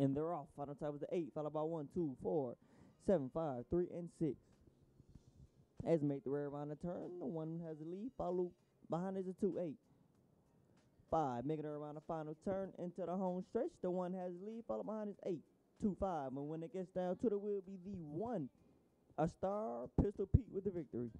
And they're off. Final time was the eight, followed by one, two, four, seven, five, three, and six. As make the rare around the turn, the one has a lead, followed behind is a two, eight. Five, making her around the final turn into the home stretch. The one has a lead, followed behind is eight, two, five. And when it gets down to the wheel, be the one, a star, Pistol Pete with the victory.